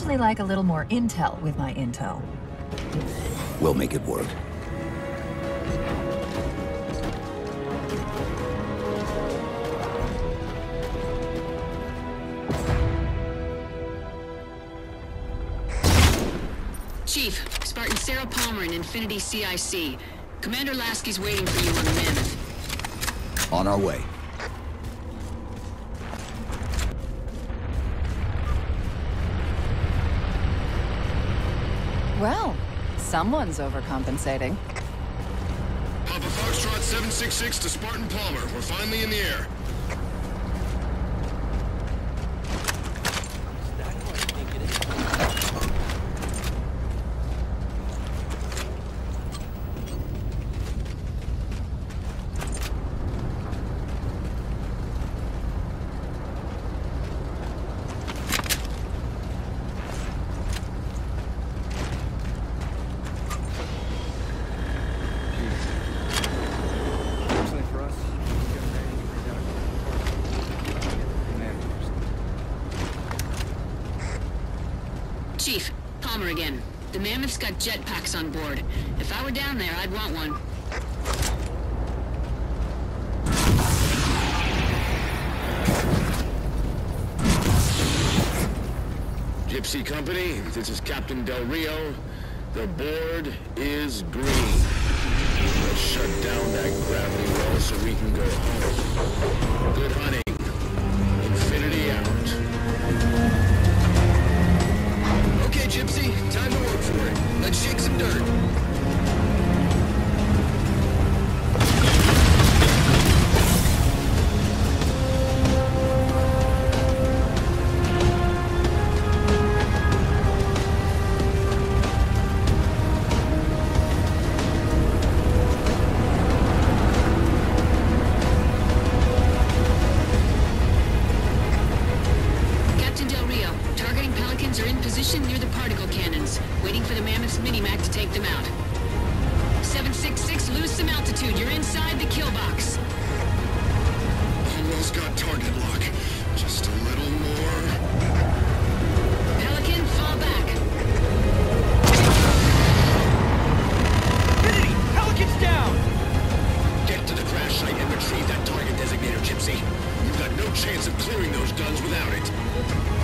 usually like a little more intel with my intel. We'll make it work. Chief, Spartan Sarah Palmer in Infinity CIC. Commander Lasky's waiting for you on the Mammoth. On our way. Well, someone's overcompensating. Papa Foxtrot 766 to Spartan Palmer. We're finally in the air. Fortunately for us, we got ready to bring down a command first. Chief, Palmer again. The Mammoth's got jetpacks on board. If I were down there, I'd want one. Gypsy Company, this is Captain Del Rio. The board is green. Let's shut down that position near the particle cannons, waiting for the Mammoth's mini-mac to take them out. 766, lose some altitude. You're inside the kill box. Almost got target lock. Just a little more. Pelican, fall back. Infinity! Pelican's down! Get to the crash site and retrieve that target designator, Gypsy. You've got no chance of clearing those guns without it.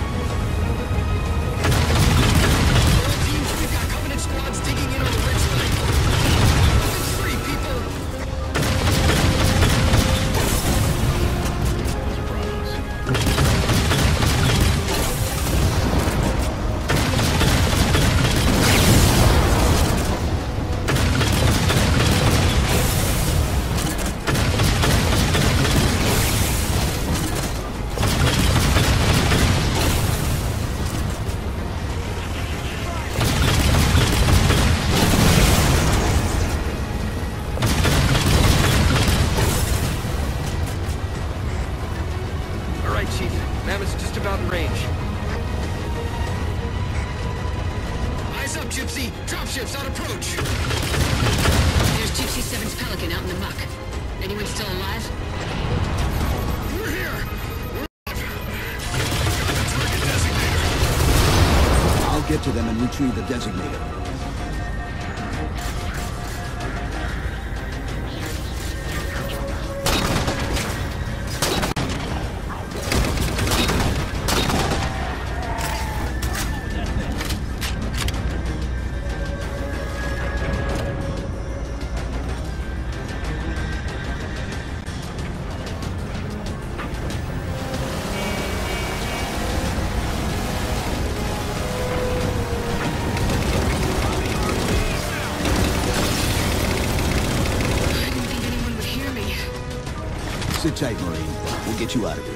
Retrieve Sit tight, Marine. We'll get you out of here.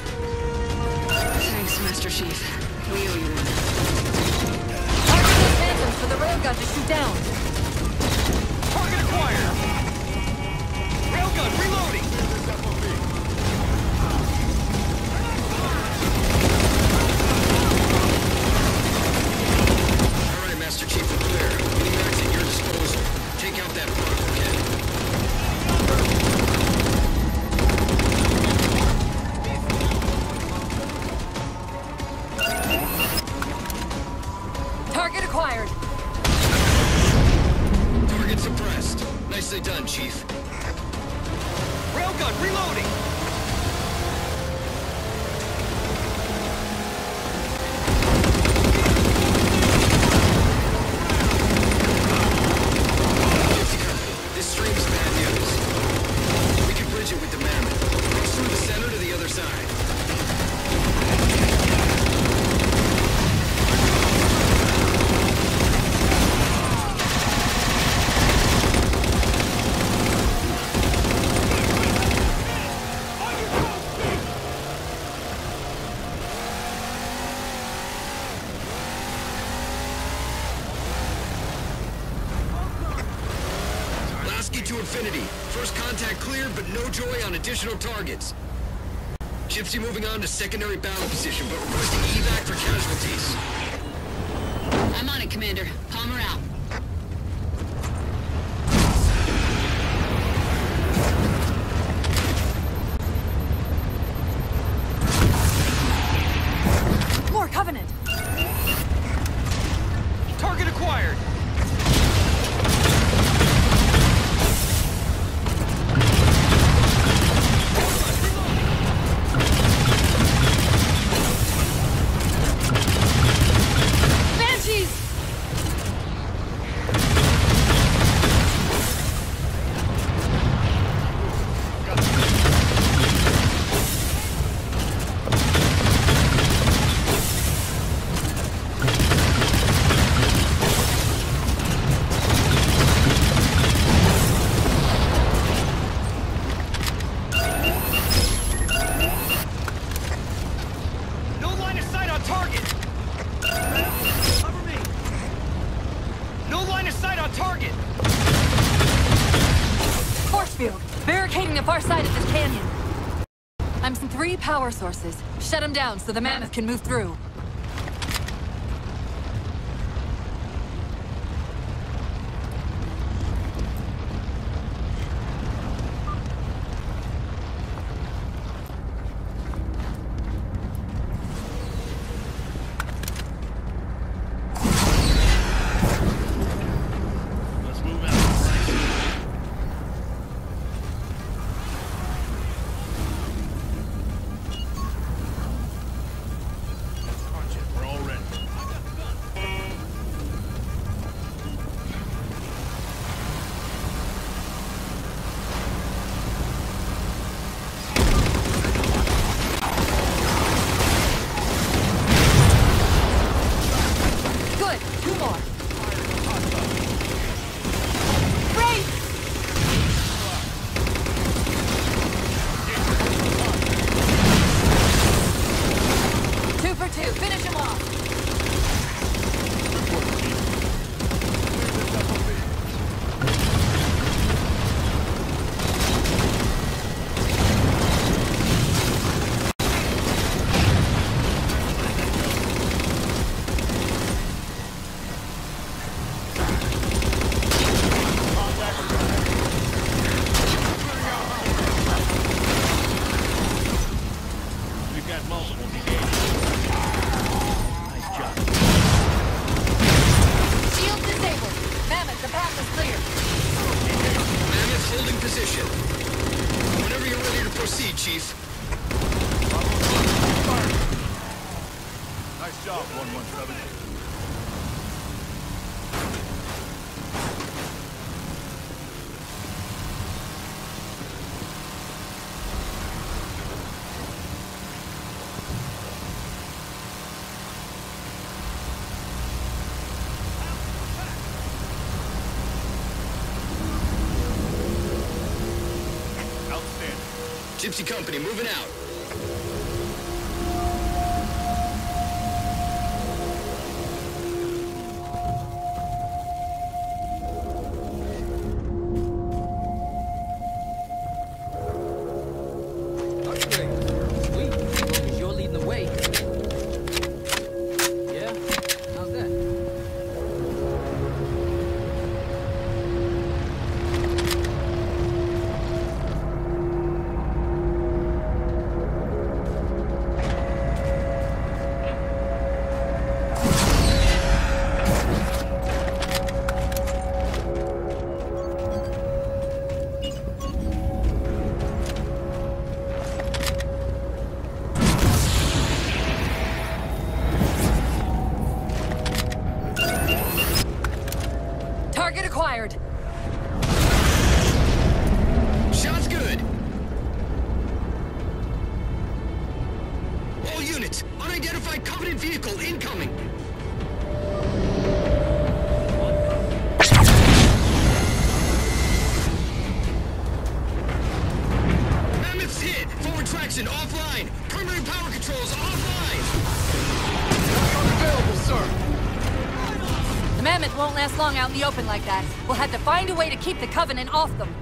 Thanks, Master Chief. We owe you one. Target those phantoms for the railgun to shoot down. Target acquired! Railgun reloading! additional targets. Gypsy moving on to secondary battle position, but requesting evac for casualties. I'm on it, Commander. Palmer out. on target! Force field! Barricading the far side of this canyon! I'm three power sources. Shut them down so the mammoth can move through. Gypsy Company moving out. Fired. Shot's good. All units, unidentified Covenant vehicle incoming. In the open like that. We'll have to find a way to keep the Covenant off them.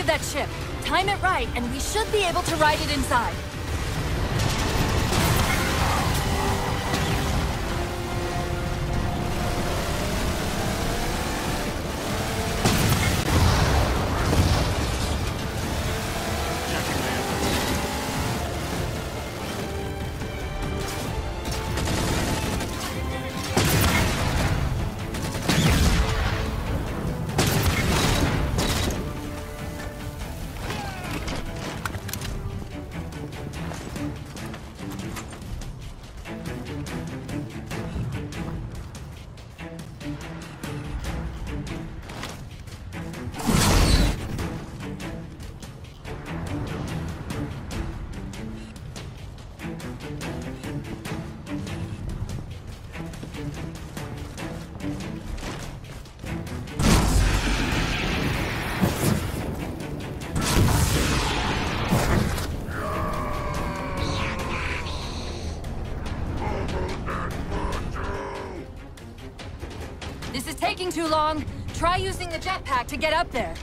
Of that ship. Time it right, and we should be able to ride it inside. Too long. Try using the jetpack to get up there.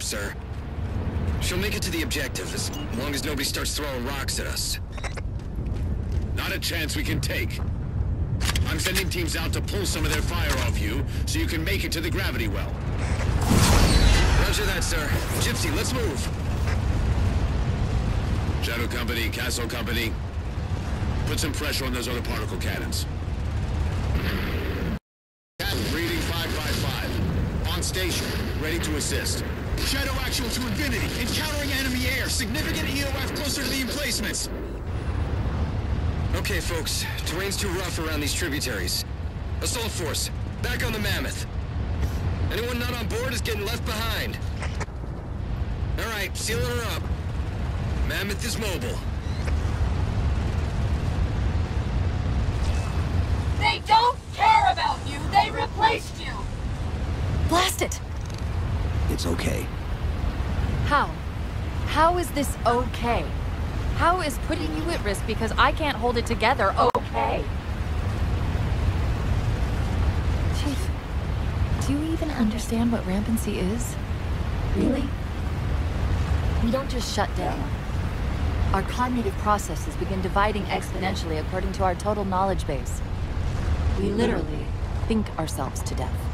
Sir. She'll make it to the objective as long as nobody starts throwing rocks at us. Not a chance we can take. I'm sending teams out to pull some of their fire off you, so you can make it to the gravity well. Roger that, sir. Gypsy, let's move. Shadow Company, Castle Company, put some pressure on those other particle cannons. Captain, reading 555. On station, ready to assist. Shadow actual to infinity. Encountering enemy air. Significant EOF closer to the emplacements. Okay, folks. Terrain's too rough around these tributaries. Assault force, back on the Mammoth. Anyone not on board is getting left behind. All right, sealing her up. Mammoth is mobile. They don't care about you! They replaced you! Blast it! It's okay. How? How is this okay? How is putting you at risk because I can't hold it together okay? Chief, do you even understand what rampancy is? Really? We don't just shut down. Our cognitive processes begin dividing exponentially according to our total knowledge base. We literally think ourselves to death.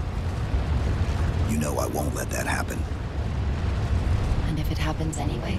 You know I won't let that happen. And if it happens anyway,